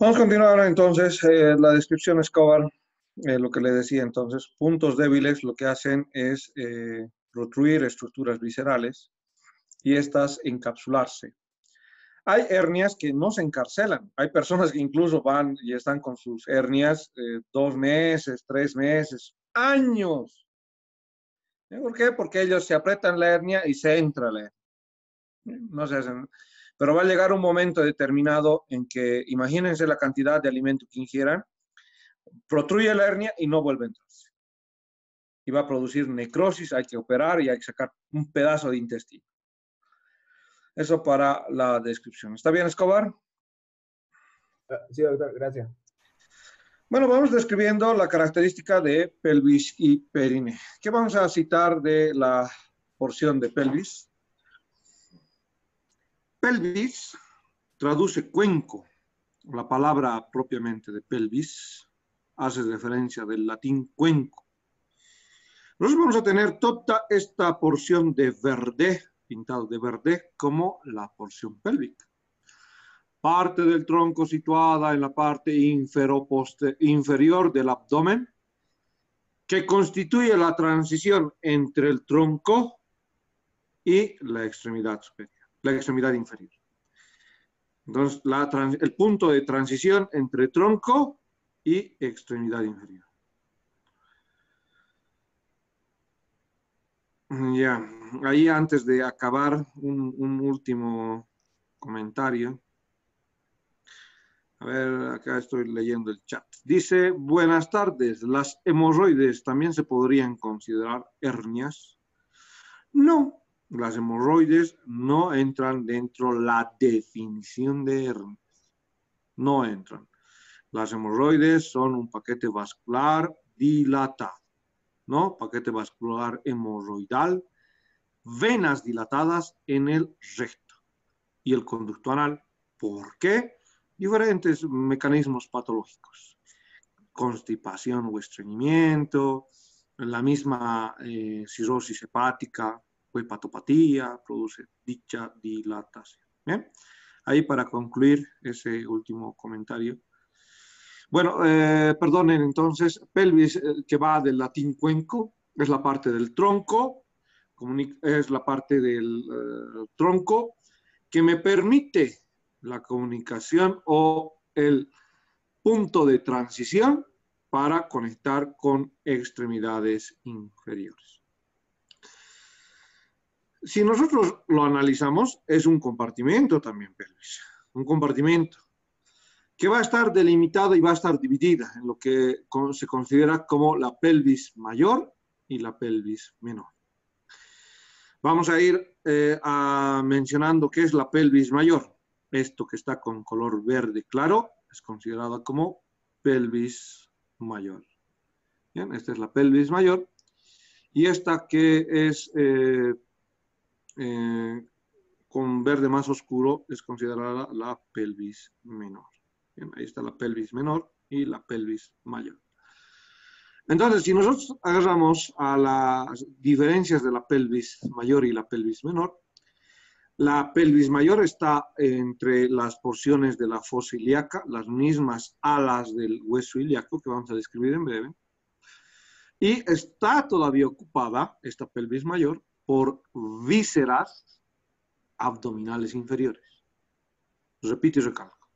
Vamos a continuar entonces. Eh, la descripción Escobar, eh, lo que le decía entonces, puntos débiles lo que hacen es eh, protruir estructuras viscerales y estas encapsularse. Hay hernias que no se encarcelan. Hay personas que incluso van y están con sus hernias eh, dos meses, tres meses, años. ¿Por qué? Porque ellos se apretan la hernia y se entra la hernia. No se hacen. Pero va a llegar un momento determinado en que, imagínense la cantidad de alimento que ingieran, protruye la hernia y no vuelve a entrarse. Y va a producir necrosis, hay que operar y hay que sacar un pedazo de intestino. Eso para la descripción. ¿Está bien, Escobar? Ah, sí, doctor, gracias. Bueno, vamos describiendo la característica de pelvis y perine. ¿Qué vamos a citar de la porción de pelvis? Pelvis traduce cuenco. La palabra propiamente de pelvis hace referencia del latín cuenco. Nosotros vamos a tener toda esta porción de verde pintado de verde como la porción pélvica. Parte del tronco situada en la parte inferior del abdomen, que constituye la transición entre el tronco y la extremidad superior, la extremidad inferior. Entonces, el punto de transición entre tronco y extremidad inferior. Ya, ahí antes de acabar, un, último comentario. A ver, acá estoy leyendo el chat. Dice, buenas tardes, ¿las hemorroides también se podrían considerar hernias? No, las hemorroides no entran dentro de la definición de hernias. No entran. Las hemorroides son un paquete vascular dilatado. ¿no? Paquete vascular hemorroidal, venas dilatadas en el recto y el conducto anal. ¿Por qué? Diferentes mecanismos patológicos. Constipación o estreñimiento, la misma eh, cirrosis hepática hepatopatía produce dicha dilatación. Ahí para concluir ese último comentario, bueno, eh, perdonen entonces, pelvis eh, que va del latín cuenco, es la parte del tronco, es la parte del eh, tronco que me permite la comunicación o el punto de transición para conectar con extremidades inferiores. Si nosotros lo analizamos, es un compartimento también pelvis, un compartimento que va a estar delimitada y va a estar dividida en lo que se considera como la pelvis mayor y la pelvis menor. Vamos a ir eh, mencionando qué es la pelvis mayor. Esto que está con color verde claro es considerado como pelvis mayor. Bien, esta es la pelvis mayor. Y esta que es eh, eh, con verde más oscuro es considerada la pelvis menor ahí está la pelvis menor y la pelvis mayor. Entonces, si nosotros agarramos a las diferencias de la pelvis mayor y la pelvis menor, la pelvis mayor está entre las porciones de la fosa ilíaca, las mismas alas del hueso ilíaco que vamos a describir en breve, y está todavía ocupada, esta pelvis mayor, por vísceras abdominales inferiores. Repito y recalco.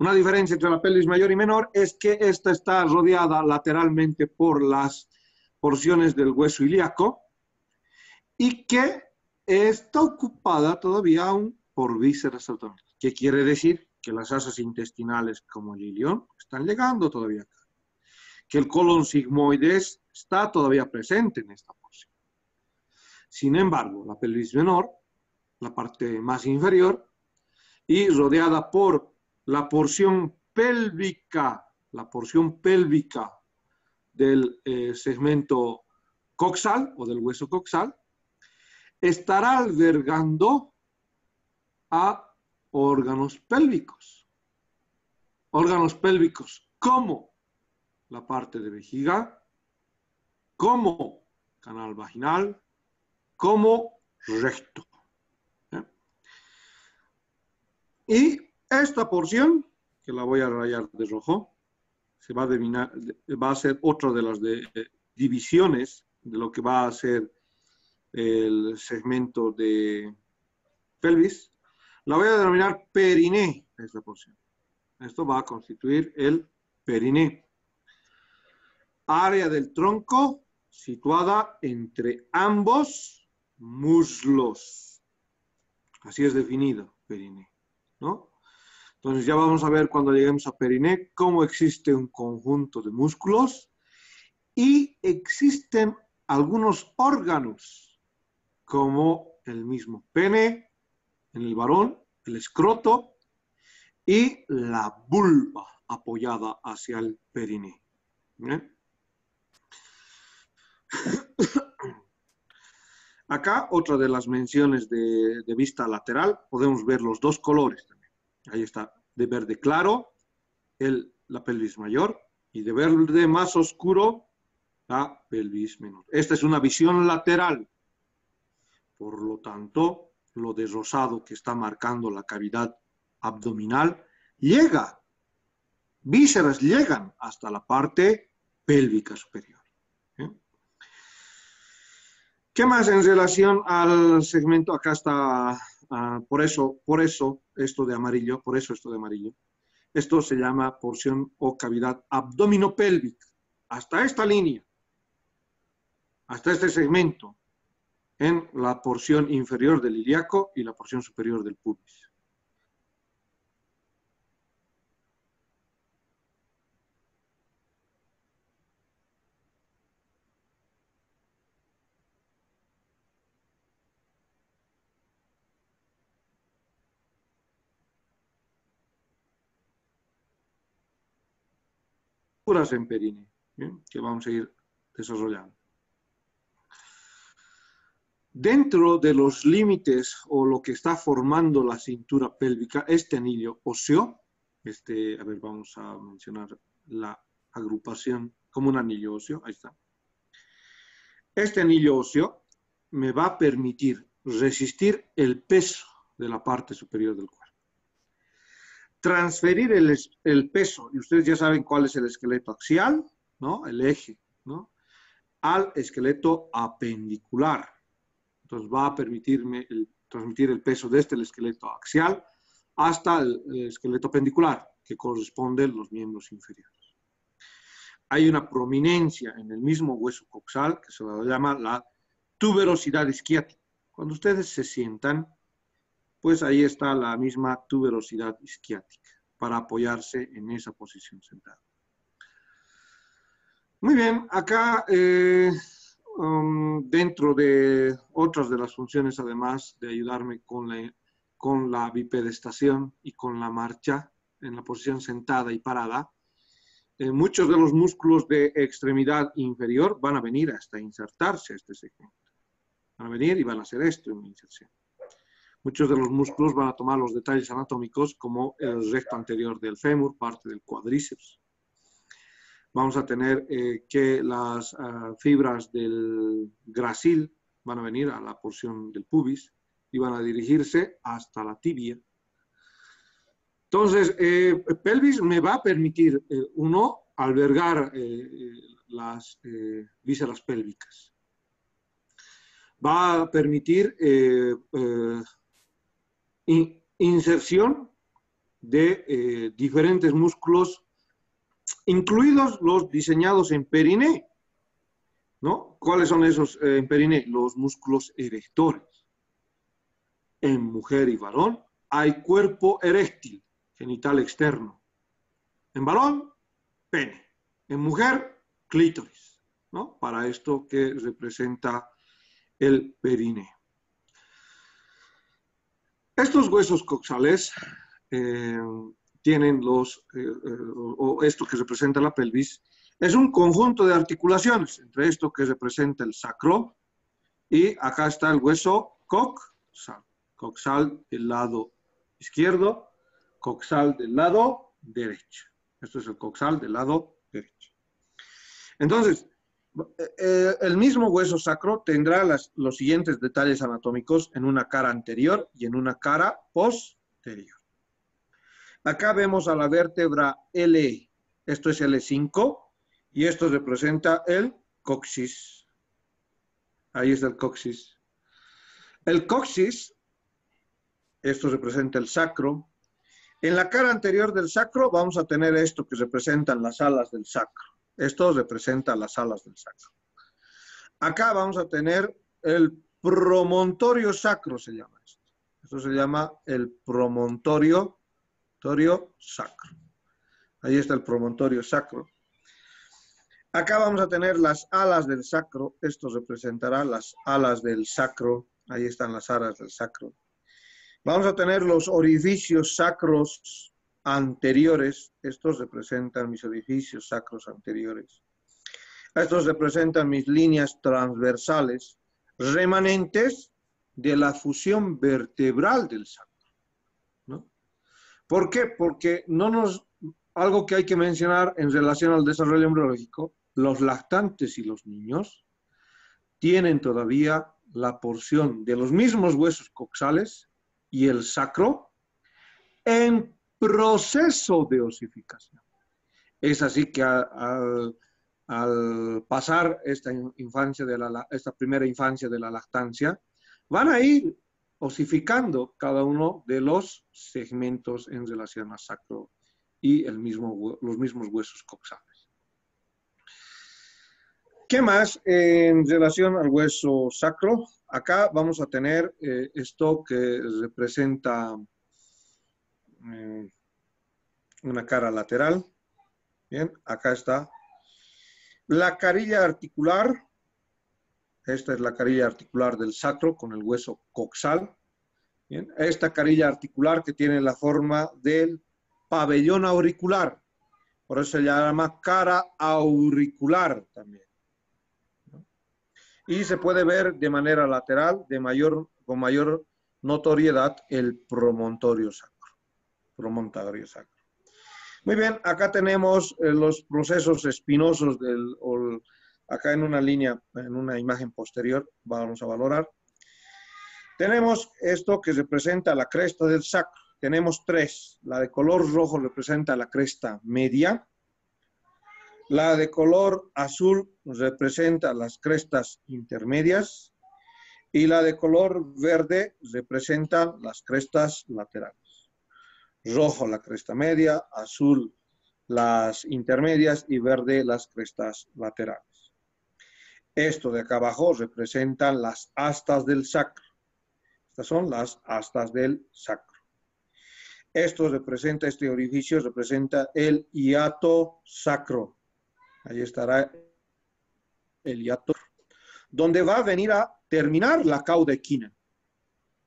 Una diferencia entre la pelvis mayor y menor es que esta está rodeada lateralmente por las porciones del hueso ilíaco y que está ocupada todavía aún por vísceras abdominales. ¿Qué quiere decir? Que las asas intestinales como el ilión están llegando todavía acá. Que el colon sigmoides está todavía presente en esta. Sin embargo, la pelvis menor, la parte más inferior, y rodeada por la porción pélvica, la porción pélvica del eh, segmento coxal o del hueso coxal, estará albergando a órganos pélvicos. Órganos pélvicos como la parte de vejiga, como canal vaginal, como recto. Y esta porción, que la voy a rayar de rojo. Se va a, va a ser otra de las de, divisiones de lo que va a ser el segmento de pelvis. La voy a denominar periné, esta porción. Esto va a constituir el periné. Área del tronco situada entre ambos muslos. Así es definido periné, ¿no? Entonces ya vamos a ver cuando lleguemos a periné cómo existe un conjunto de músculos y existen algunos órganos como el mismo pene en el varón, el escroto y la vulva apoyada hacia el periné. Acá otra de las menciones de, vista lateral, podemos ver los dos colores también. Ahí está, de verde claro, el, la pelvis mayor, y de verde más oscuro, la pelvis menor. Esta es una visión lateral. Por lo tanto, lo de rosado que está marcando la cavidad abdominal llega, vísceras llegan hasta la parte pélvica superior. ¿eh? ¿Qué más en relación al segmento? Acá está, ah, por eso, por eso esto de amarillo, por eso esto de amarillo. Esto se llama porción o cavidad abdominopélvica. Hasta esta línea, hasta este segmento, en la porción inferior del ilíaco y la porción superior del pubis. En perine, que vamos a ir desarrollando. Dentro de los límites o lo que está formando la cintura pélvica, este anillo óseo, este, a ver, vamos a mencionar la agrupación como un anillo óseo, ahí está. Este anillo óseo me va a permitir resistir el peso de la parte superior del cuerpo. Transferir el, peso, y ustedes ya saben cuál es el esqueleto axial, ¿no? El eje, ¿no? Al esqueleto apendicular. Entonces va a permitirme transmitir el peso desde el esqueleto axial hasta el, esqueleto pendicular, que corresponde a los miembros inferiores. Hay una prominencia en el mismo hueso coxal que se llama la tuberosidad isquiática. Cuando ustedes se sientan, pues ahí está la misma tuberosidad isquiática para apoyarse en esa posición sentada. Muy bien, acá eh, Um, dentro de otras de las funciones, además de ayudarme con la, con la bipedestación y con la marcha en la posición sentada y parada, eh, muchos de los músculos de extremidad inferior van a venir hasta insertarse a este segmento. Van a venir y van a hacer esto en inserción. Muchos de los músculos van a tomar los detalles anatómicos como el recto anterior del fémur, parte del cuádriceps, vamos a tener eh, que las ah, fibras del grasil van a venir a la porción del pubis y van a dirigirse hasta la tibia. Entonces, eh, pelvis me va a permitir, eh, uno, albergar las vísceras pélvicas. Va a permitir inserción de diferentes músculos incluidos los diseñados en periné. ¿No? ¿Cuáles son esos eh, en periné? Los músculos erectores. En mujer y varón hay cuerpo eréctil, genital externo. En varón, pene. En mujer, clítoris. ¿no? Para esto que representa el periné. Estos huesos coxales eh, tienen los, eh, eh, o esto que representa la pelvis, es un conjunto de articulaciones, entre esto que representa el sacro y acá está el hueso coxal, coxal del lado izquierdo, coxal del lado derecho. Esto es el coxal del lado derecho. Entonces, eh, el mismo hueso sacro tendrá los siguientes detalles anatómicos en una cara anterior y en una cara posterior. Acá vemos a la vértebra L, esto es L5, y esto representa el coxis. Ahí está el coxis. El coxis, esto representa el sacro. En la cara anterior del sacro vamos a tener esto que representan las alas del sacro. Esto representa las alas del sacro. Acá vamos a tener el promontorio sacro, se llama esto. Esto se llama el promontorio sacro. Ahí está el promontorio sacro. Acá vamos a tener las alas del sacro. Esto representará las alas del sacro. Ahí están las alas del sacro. Vamos a tener los orificios sacros anteriores. Estos representan mis orificios sacros anteriores. Estos representan mis líneas transversales remanentes de la fusión vertebral del sacro. ¿no? ¿Por qué? Porque no nos, algo que hay que mencionar en relación al desarrollo embriológico, los lactantes y los niños tienen todavía la porción de los mismos huesos coxales y el sacro en proceso de osificación. Es así que al pasar esta infancia de esta primera infancia de la lactancia, van a ir osificando cada uno de los segmentos en relación al sacro y el mismo, los mismos huesos coxales. ¿Qué más en relación al hueso sacro? Acá vamos a tener eh, esto que representa eh, una cara lateral. Bien, acá está la carilla articular, esta es la carilla articular del sacro con el hueso coxal. Esta carilla articular que tiene la forma del pabellón auricular, por eso se llama cara auricular también. Y se puede ver de manera lateral, de mayor, con mayor notoriedad, el promontorio sacro. Promontorio sacro. Muy bien, acá tenemos eh, los procesos espinosos del, acá en una línea, en una imagen posterior, vamos a valorar. Tenemos esto que representa la cresta del sacro. Tenemos tres. La de color rojo representa la cresta media. La de color azul representa las crestas intermedias. Y la de color verde representa las crestas laterales rojo la cresta media, azul las intermedias y verde las crestas laterales. Esto de acá abajo representan las astas del sacro. Estas son las astas del sacro. Esto representa, este orificio representa el hiato sacro. Ahí estará el hiato, donde va a venir a terminar la caudequina.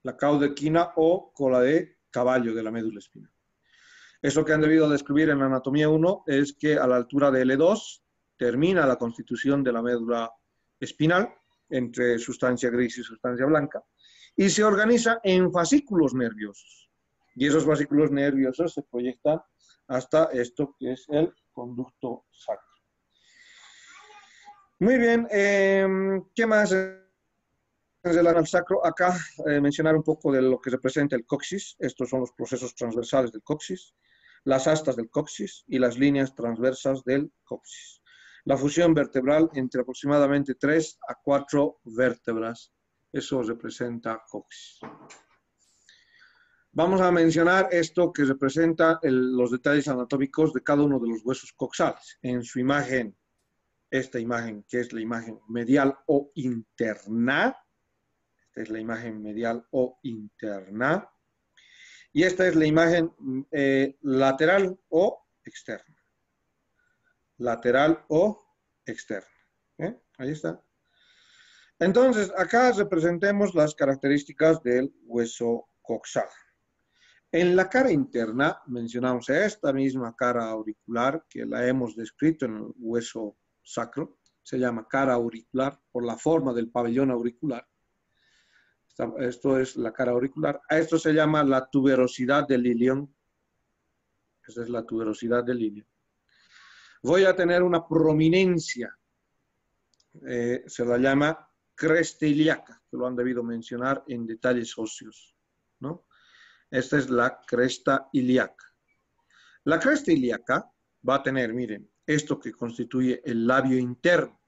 La caudequina o cola de caballo de la médula espinal. Eso que han debido describir en la anatomía 1 es que a la altura de L2 termina la constitución de la médula espinal entre sustancia gris y sustancia blanca y se organiza en fascículos nerviosos. Y esos fascículos nerviosos se proyectan hasta esto que es el conducto sacro. Muy bien, em, ¿qué más? Del anal sacro, acá eh, mencionar un poco de lo que representa el coxis. Estos son los procesos transversales del coxis, las astas del coxis y las líneas transversas del coxis. La fusión vertebral entre aproximadamente 3 a 4 vértebras. Eso representa coxis. Vamos a mencionar esto que representa los detalles anatómicos de cada uno de los huesos coxales. En su imagen, esta imagen que es la imagen medial o interna, esta es la imagen medial o interna. Y esta es la imagen eh, lateral o externa. Lateral o externa. ¿eh? Ahí está. Entonces, acá representemos las características del hueso coxal. En la cara interna mencionamos esta misma cara auricular que la hemos descrito en el hueso sacro. Se llama cara auricular por la forma del pabellón auricular. Esto es la cara auricular. A esto se llama la tuberosidad del ilion. Esa es la tuberosidad del ilion. Voy a tener una prominencia. Eh, se la llama cresta ilíaca, que lo han debido mencionar en detalles óseos. ¿no? Esta es la cresta ilíaca. La cresta ilíaca va a tener, miren, esto que constituye el labio interno.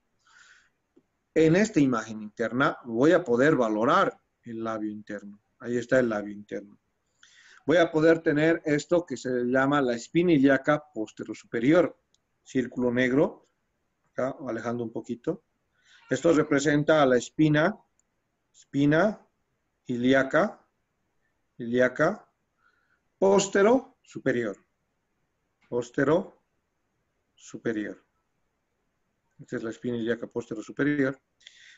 En esta imagen interna voy a poder valorar el labio interno. Ahí está el labio interno. Voy a poder tener esto que se llama la espina ilíaca superior. Círculo negro, acá, alejando un poquito. Esto representa a la espina, espina ilíaca, ilíaca postero superior. Postero superior. Esta es la espina ilíaca postero superior.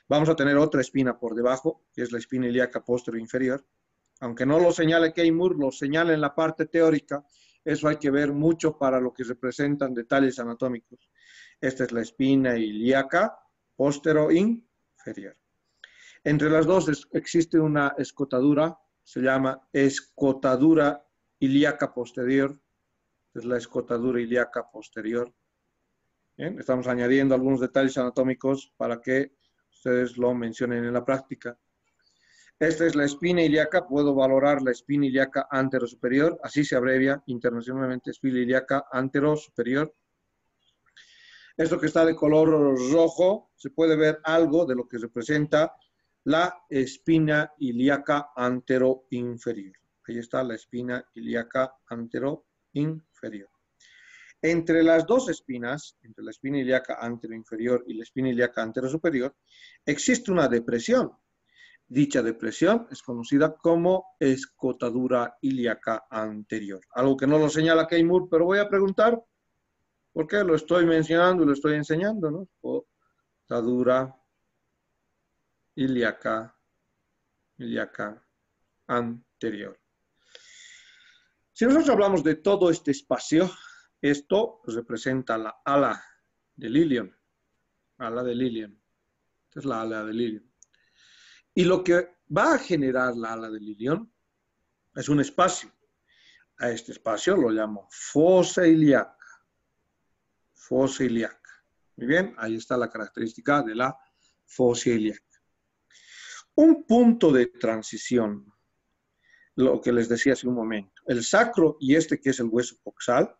Vamos a tener otra espina por debajo, que es la espina ilíaca postero inferior. Aunque no lo señale Keimur, lo señala en la parte teórica. Eso hay que ver mucho para lo que representan detalles anatómicos. Esta es la espina ilíaca postero inferior. Entre las dos existe una escotadura, se llama escotadura ilíaca posterior. Es la escotadura ilíaca posterior. Estamos añadiendo algunos detalles anatómicos para que ustedes lo mencionen en la práctica. Esta es la espina ilíaca, puedo valorar la espina ilíaca antero-superior, así se abrevia internacionalmente, espina ilíaca antero-superior. Esto que está de color rojo, se puede ver algo de lo que representa la espina ilíaca antero-inferior. Ahí está la espina ilíaca antero-inferior. Entre las dos espinas, entre la espina ilíaca anteroinferior y la espina ilíaca anterosuperior, existe una depresión. Dicha depresión es conocida como escotadura ilíaca anterior. Algo que no lo señala Keimur, pero voy a preguntar por qué lo estoy mencionando y lo estoy enseñando, ¿no? Escotadura ilíaca, ilíaca anterior. Si nosotros hablamos de todo este espacio, esto representa la ala de Lilium. Ala de Lilium. Esta es la ala de Lilium. Y lo que va a generar la ala de Lilium es un espacio. A este espacio lo llamo fosa ilíaca. Fosa ilíaca. Muy bien, ahí está la característica de la fosa ilíaca. Un punto de transición, lo que les decía hace un momento. El sacro y este que es el hueso coxal,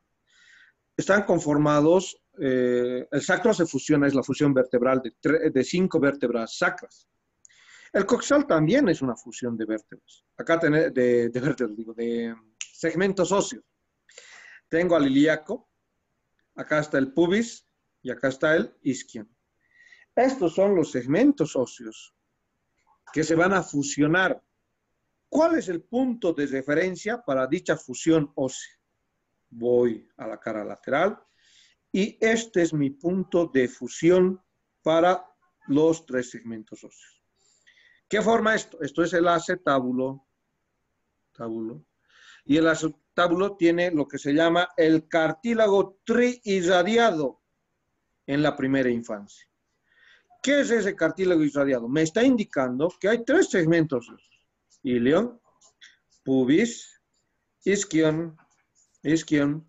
están conformados, eh, el sacro se fusiona, es la fusión vertebral de, cinco vértebras sacras. El coxal también es una fusión de vértebras. Acá de, de vértebras, digo, de segmentos óseos. Tengo al ilíaco, acá está el pubis y acá está el isquion. Estos son los segmentos óseos que se van a fusionar. ¿Cuál es el punto de referencia para dicha fusión ósea? Voy a la cara lateral y este es mi punto de fusión para los tres segmentos óseos. ¿Qué forma esto? Esto es el acetábulo. Tábulo. Y el acetábulo tiene lo que se llama el cartílago triirradiado en la primera infancia. ¿Qué es ese cartílago irradiado? Me está indicando que hay tres segmentos. Ilion, pubis, isquion isquion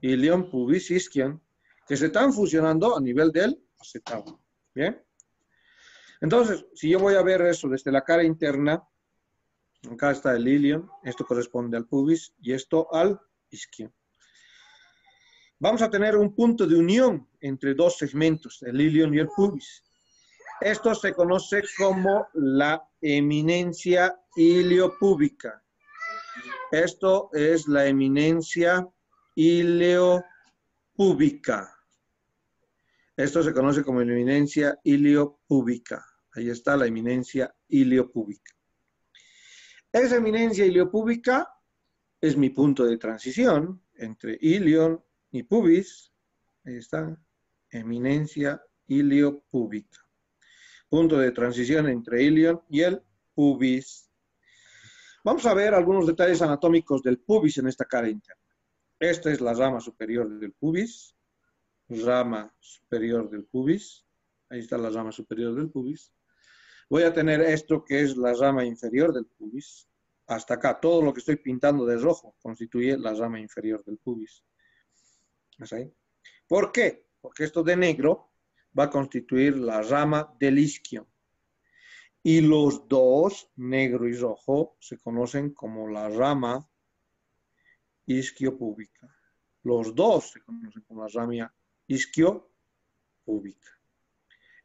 y león pubis isquion, que se están fusionando a nivel del acetábulo. ¿Bien? Entonces, si yo voy a ver eso desde la cara interna, acá está el ilion, esto corresponde al pubis y esto al isquion. Vamos a tener un punto de unión entre dos segmentos, el ilion y el pubis. Esto se conoce como la eminencia iliopúbica. Esto es la eminencia ileopúbica. Esto se conoce como eminencia iliopúbica. Ahí está la eminencia iliopúbica. Esa eminencia iliopúbica es mi punto de transición entre ilion y pubis. Ahí está, eminencia iliopúbica. Punto de transición entre ilion y el pubis. Vamos a ver algunos detalles anatómicos del pubis en esta cara interna. Esta es la rama superior del pubis, rama superior del pubis. Ahí está la rama superior del pubis. Voy a tener esto que es la rama inferior del pubis. Hasta acá, todo lo que estoy pintando de rojo constituye la rama inferior del pubis. ahí? ¿Por qué? Porque esto de negro va a constituir la rama del isquion. Y los dos, negro y rojo, se conocen como la rama isquiopúbica. Los dos se conocen como la rama isquio-púbica.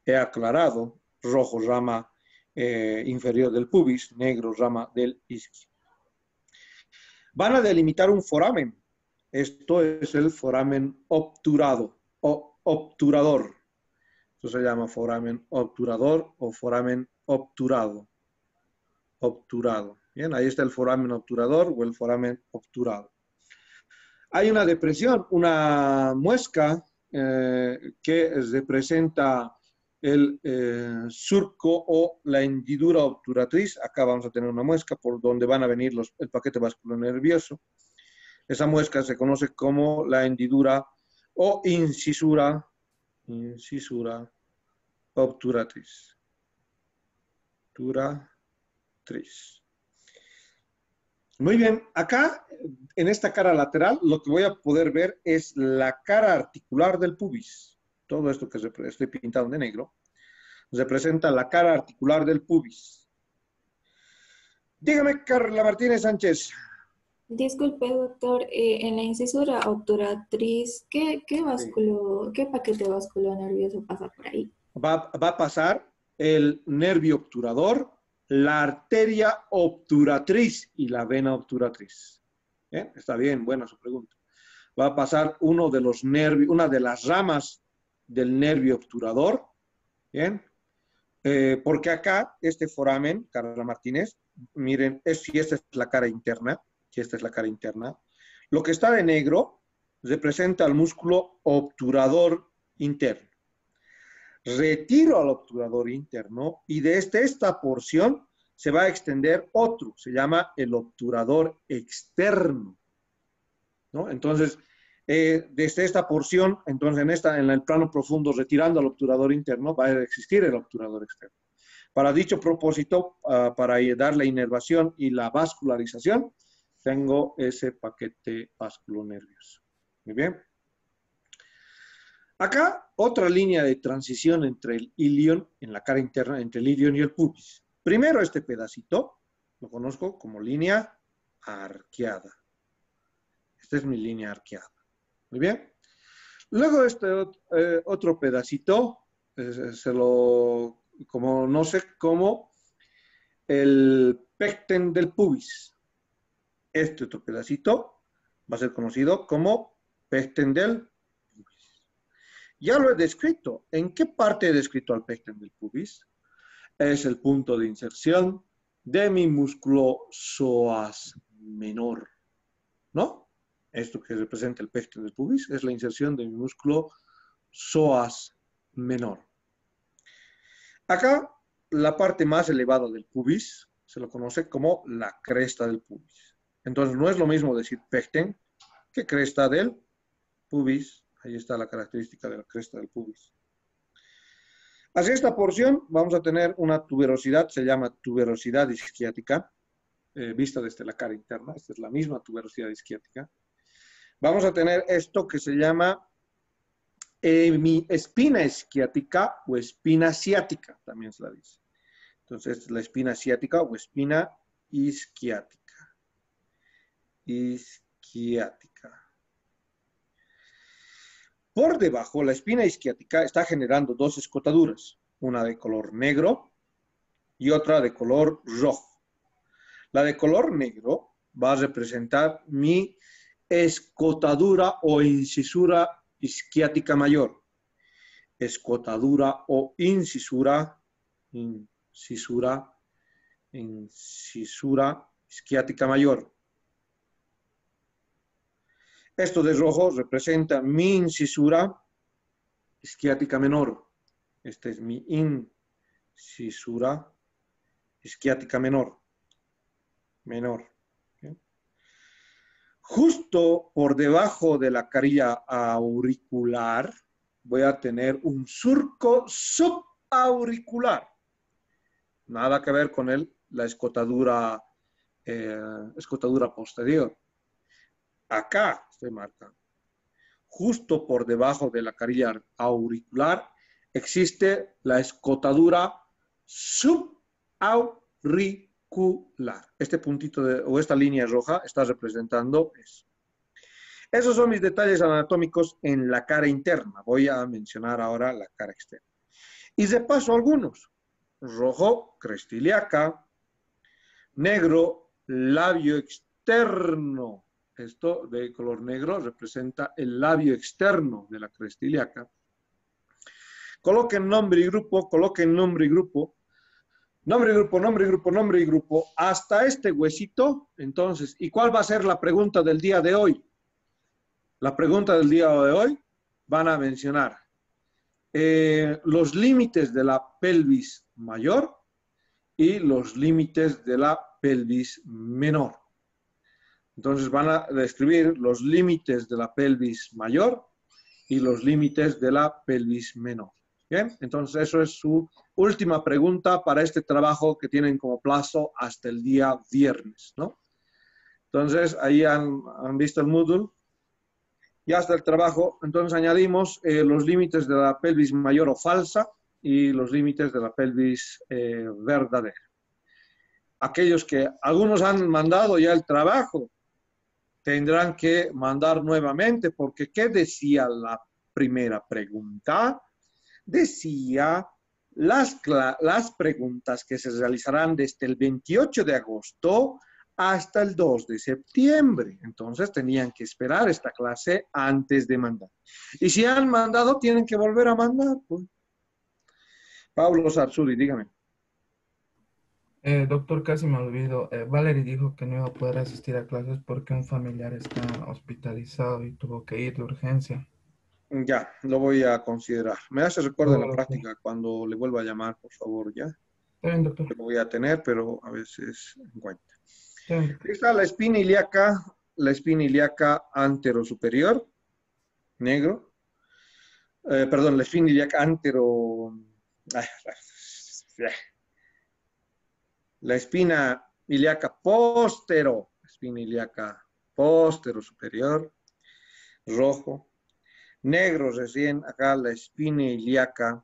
He aclarado, rojo rama eh, inferior del pubis, negro rama del isquio. Van a delimitar un foramen. Esto es el foramen obturado o obturador. Esto se llama foramen obturador o foramen obturado. Obturado. Bien, ahí está el foramen obturador o el foramen obturado. Hay una depresión, una muesca eh, que representa el eh, surco o la hendidura obturatriz. Acá vamos a tener una muesca por donde van a venir los, el paquete vascular nervioso. Esa muesca se conoce como la hendidura o incisura, incisura obturatriz. Obturatriz. Muy bien, acá en esta cara lateral lo que voy a poder ver es la cara articular del pubis. Todo esto que estoy pintando de negro representa la cara articular del pubis. Dígame, Carla Martínez Sánchez. Disculpe, doctor, eh, en la incisura obturatriz, ¿qué, qué, ¿qué paquete vascular nervioso pasa por ahí? Va, va a pasar el nervio obturador, la arteria obturatriz y la vena obturatriz. ¿Eh? Está bien, buena su pregunta. Va a pasar uno de los nervios, una de las ramas del nervio obturador. Eh, porque acá, este foramen, Carla Martínez, miren, si esta es la cara interna, si esta es la cara interna, lo que está de negro representa al músculo obturador interno retiro al obturador interno y desde esta porción se va a extender otro, se llama el obturador externo. ¿no? Entonces, eh, desde esta porción, entonces en, esta, en el plano profundo, retirando al obturador interno, va a existir el obturador externo. Para dicho propósito, uh, para dar la inervación y la vascularización, tengo ese paquete vasculonervioso. Muy bien. Acá, otra línea de transición entre el ilion, en la cara interna, entre el ilion y el pubis. Primero este pedacito, lo conozco como línea arqueada. Esta es mi línea arqueada. Muy bien. Luego este eh, otro pedacito, se lo, como no sé cómo, el pecten del pubis. Este otro pedacito va a ser conocido como pecten del ya lo he descrito. ¿En qué parte he descrito al pecten del pubis? Es el punto de inserción de mi músculo psoas menor. ¿No? Esto que representa el pecten del pubis es la inserción de mi músculo psoas menor. Acá, la parte más elevada del pubis se lo conoce como la cresta del pubis. Entonces, no es lo mismo decir pecten que cresta del pubis Ahí está la característica de la cresta del pubis. Hacia esta porción vamos a tener una tuberosidad, se llama tuberosidad isquiática, eh, vista desde la cara interna. Esta es la misma tuberosidad isquiática. Vamos a tener esto que se llama espina isquiática o espina ciática, también se la dice. Entonces, esta es la espina asiática o espina isquiática. Isquiática. Por debajo, la espina isquiática está generando dos escotaduras, una de color negro y otra de color rojo. La de color negro va a representar mi escotadura o incisura isquiática mayor. Escotadura o incisura, incisura, incisura isquiática mayor. Esto de rojo representa mi incisura isquiática menor. Esta es mi incisura isquiática menor. Menor. Justo por debajo de la carilla auricular voy a tener un surco subauricular. Nada que ver con el, la escotadura, eh, escotadura posterior. Acá estoy marcando. Justo por debajo de la carilla auricular existe la escotadura subauricular. Este puntito o esta línea roja está representando eso. Esos son mis detalles anatómicos en la cara interna. Voy a mencionar ahora la cara externa. Y de paso algunos. Rojo, cresta ilíaca. Negro, labio externo. Esto de color negro representa el labio externo de la cresta ilíaca. Coloquen nombre y grupo, coloquen nombre y grupo. Nombre y grupo, nombre y grupo, nombre y grupo. Hasta este huesito. Entonces, ¿y cuál va a ser la pregunta del día de hoy? La pregunta del día de hoy van a mencionar eh, los límites de la pelvis mayor y los límites de la pelvis menor. Entonces van a describir los límites de la pelvis mayor y los límites de la pelvis menor. Bien, entonces eso es su última pregunta para este trabajo que tienen como plazo hasta el día viernes, ¿no? Entonces ahí han, han visto el Moodle ya está el trabajo. Entonces añadimos eh, los límites de la pelvis mayor o falsa y los límites de la pelvis eh, verdadera. Aquellos que algunos han mandado ya el trabajo tendrán que mandar nuevamente porque ¿qué decía la primera pregunta? Decía las, las preguntas que se realizarán desde el 28 de agosto hasta el 2 de septiembre. Entonces tenían que esperar esta clase antes de mandar. Y si han mandado, tienen que volver a mandar. Pues. Pablo Sarsuri, dígame. Eh, doctor, casi me olvido. Eh, Valerie dijo que no iba a poder asistir a clases porque un familiar está hospitalizado y tuvo que ir de urgencia. Ya, lo voy a considerar. Me hace recuerdo en la práctica cuando le vuelva a llamar, por favor, ya. Está bien, doctor. Lo voy a tener, pero a veces en cuenta. Está la espina ilíaca, la espina ilíaca antero superior, negro. Eh, perdón, la espina ilíaca antero. La espina ilíaca postero, espina ilíaca postero superior, rojo. Negro recién, acá la espina ilíaca,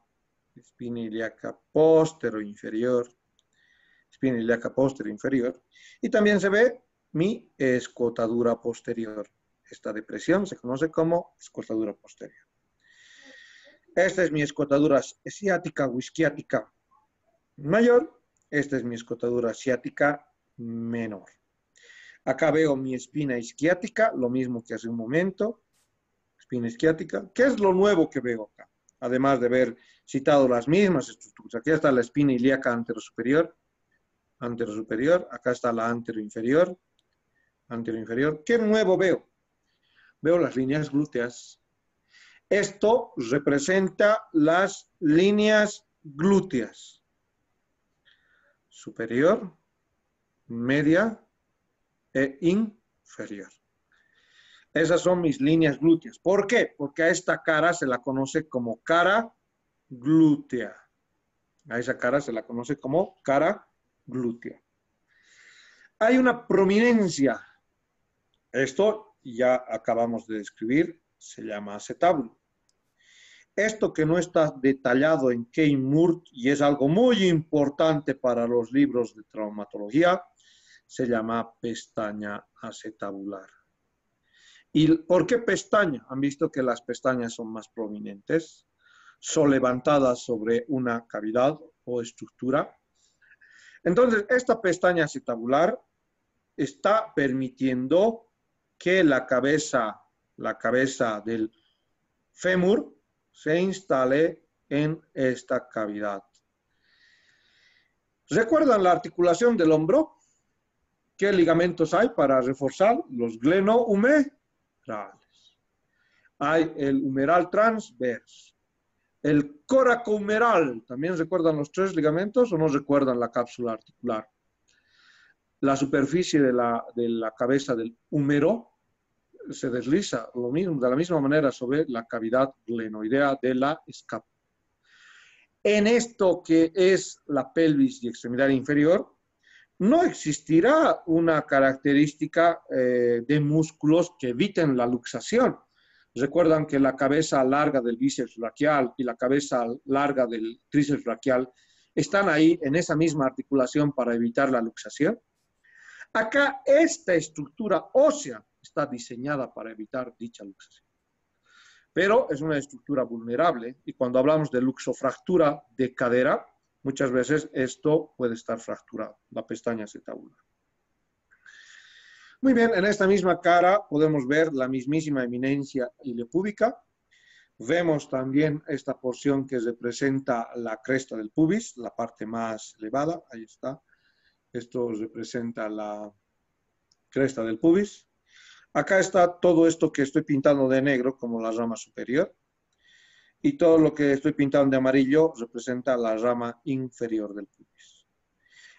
espina ilíaca postero inferior, espina ilíaca posterior inferior. Y también se ve mi escotadura posterior. Esta depresión se conoce como escotadura posterior. Esta es mi escotadura ciática o isquiática mayor. Esta es mi escotadura ciática menor. Acá veo mi espina isquiática, lo mismo que hace un momento. Espina isquiática. ¿Qué es lo nuevo que veo acá? Además de haber citado las mismas estructuras. Aquí está la espina ilíaca anterosuperior antero superior, acá está la antero inferior, antero inferior. ¿Qué nuevo veo? Veo las líneas glúteas. Esto representa las líneas glúteas. Superior, media e inferior. Esas son mis líneas glúteas. ¿Por qué? Porque a esta cara se la conoce como cara glútea. A esa cara se la conoce como cara glútea. Hay una prominencia. Esto ya acabamos de describir, se llama acetábulo. Esto que no está detallado en Keimurt y es algo muy importante para los libros de traumatología, se llama pestaña acetabular. ¿Y por qué pestaña? Han visto que las pestañas son más prominentes, son levantadas sobre una cavidad o estructura entonces, esta pestaña acetabular está permitiendo que la cabeza, la cabeza del fémur se instale en esta cavidad. ¿Recuerdan la articulación del hombro? ¿Qué ligamentos hay para reforzar? Los glenohumerales. Hay el humeral transverso. El coracohumeral, ¿también recuerdan los tres ligamentos o no recuerdan la cápsula articular? La superficie de la, de la cabeza del húmero se desliza de la misma manera sobre la cavidad glenoidea de la escápula. En esto que es la pelvis y extremidad inferior, no existirá una característica eh, de músculos que eviten la luxación. Recuerdan que la cabeza larga del bíceps braquial y la cabeza larga del tríceps braquial están ahí en esa misma articulación para evitar la luxación. Acá esta estructura ósea está diseñada para evitar dicha luxación. Pero es una estructura vulnerable y cuando hablamos de luxofractura de cadera, muchas veces esto puede estar fracturado, la pestaña acetabular. Muy bien, en esta misma cara podemos ver la mismísima eminencia ileopúbica. Vemos también esta porción que representa la cresta del pubis, la parte más elevada, ahí está. Esto representa la cresta del pubis. Acá está todo esto que estoy pintando de negro como la rama superior. Y todo lo que estoy pintando de amarillo representa la rama inferior del pubis.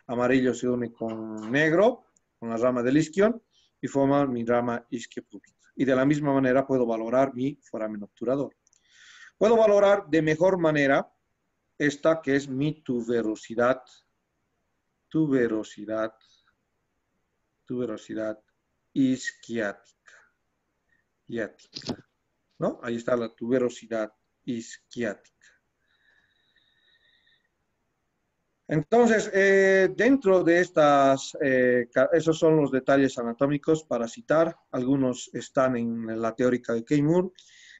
Amarillo se une con negro, con la rama del isquion, y forma mi rama isquiopúbica. Y de la misma manera puedo valorar mi foramen obturador. Puedo valorar de mejor manera esta que es mi tuberosidad, tuberosidad, tuberosidad isquiática. ¿No? Ahí está la tuberosidad isquiática. Entonces, eh, dentro de estas, eh, esos son los detalles anatómicos para citar. Algunos están en la teórica de Keymur,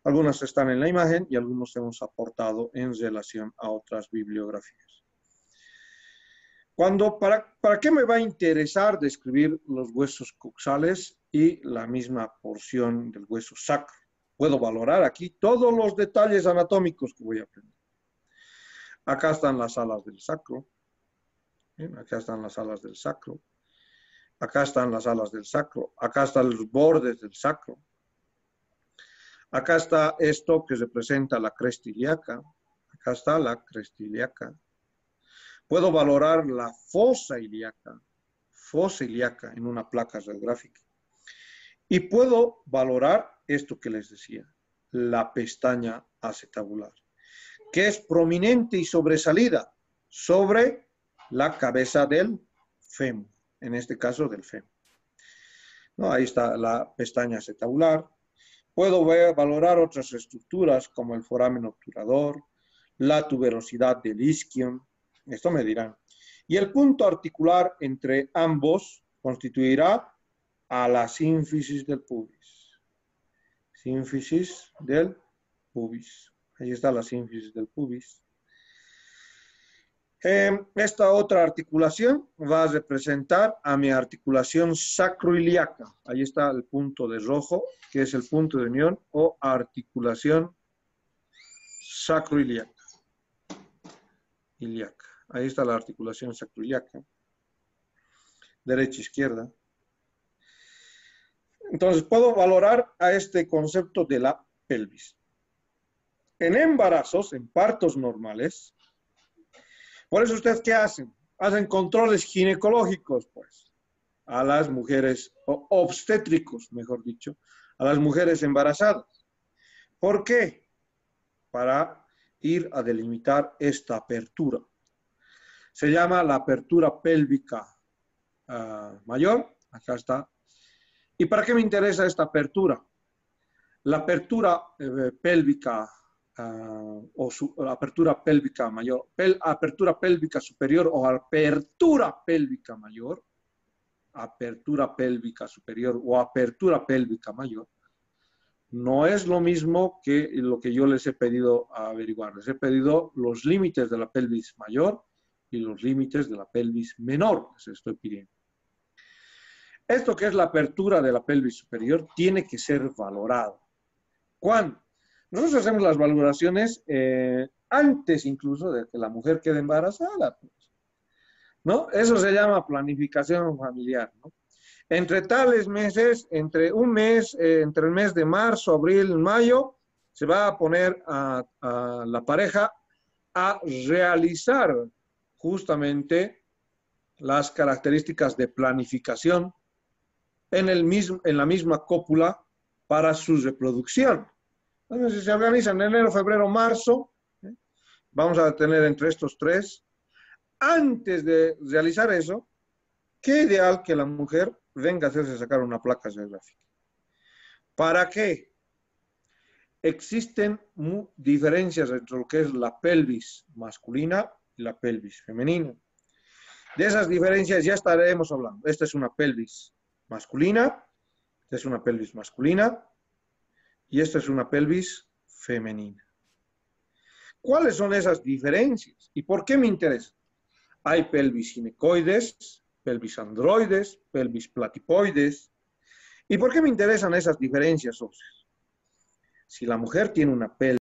algunos están en la imagen y algunos hemos aportado en relación a otras bibliografías. Cuando, para, ¿Para qué me va a interesar describir los huesos coxales y la misma porción del hueso sacro? Puedo valorar aquí todos los detalles anatómicos que voy a aprender. Acá están las alas del sacro, acá están las alas del sacro. Acá están las alas del sacro. Acá están los bordes del sacro. Acá está esto que representa la cresta ilíaca. Acá está la cresta ilíaca. Puedo valorar la fosa ilíaca, fosa ilíaca en una placa radiográfica. Y puedo valorar esto que les decía, la pestaña acetabular, que es prominente y sobresalida sobre la cabeza del fémur, en este caso del fémur. ¿No? Ahí está la pestaña acetabular. Puedo ver, valorar otras estructuras como el foramen obturador, la tuberosidad del isquion, esto me dirán. Y el punto articular entre ambos constituirá a la sínfisis del pubis. Sínfisis del pubis. Ahí está la sínfisis del pubis. Em, esta otra articulación va a representar a mi articulación sacroiliaca. Ahí está el punto de rojo, que es el punto de unión o articulación sacroiliaca. Iliaca. Ahí está la articulación sacroiliaca. Derecha, izquierda. Entonces, puedo valorar a este concepto de la pelvis. En embarazos, en partos normales, por eso ustedes, ¿qué hacen? Hacen controles ginecológicos, pues, a las mujeres, obstétricos, mejor dicho, a las mujeres embarazadas. ¿Por qué? Para ir a delimitar esta apertura. Se llama la apertura pélvica ah, mayor. Acá está. ¿Y para qué me interesa esta apertura? La apertura eh, pélvica Ah, o su, apertura pélvica mayor, apertura pélvica superior o apertura pélvica mayor, apertura pélvica superior o apertura pélvica mayor, no es lo mismo que lo que yo les he pedido averiguar. Les he pedido los límites de la pelvis mayor y los límites de la pelvis menor, les estoy pidiendo. Esto que es la apertura de la pelvis superior tiene que ser valorado. ¿Cuándo? Nosotros hacemos las valoraciones eh, antes incluso de que la mujer quede embarazada. Pues, ¿No? Eso se llama planificación familiar. ¿no? Entre tales meses, entre un mes, eh, entre el mes de marzo, abril, mayo, se va a poner a, a la pareja a realizar justamente las características de planificación en, el mismo, en la misma cópula para su reproducción. Entonces, si se organizan en enero, febrero, marzo, ¿eh? vamos a tener entre estos tres. Antes de realizar eso, qué ideal que la mujer venga a hacerse sacar una placa geográfica. ¿Para qué? Existen diferencias entre lo que es la pelvis masculina la pelvis femenina. De esas diferencias ya estaremos hablando. Esta es una pelvis masculina, Esta es una pelvis masculina y esta es una pelvis femenina. ¿Cuáles son esas diferencias y por qué me interesa? Hay pelvis ginecoides, pelvis androides, pelvis platipoides. ¿Y por qué me interesan esas diferencias? Si la mujer tiene una pelvis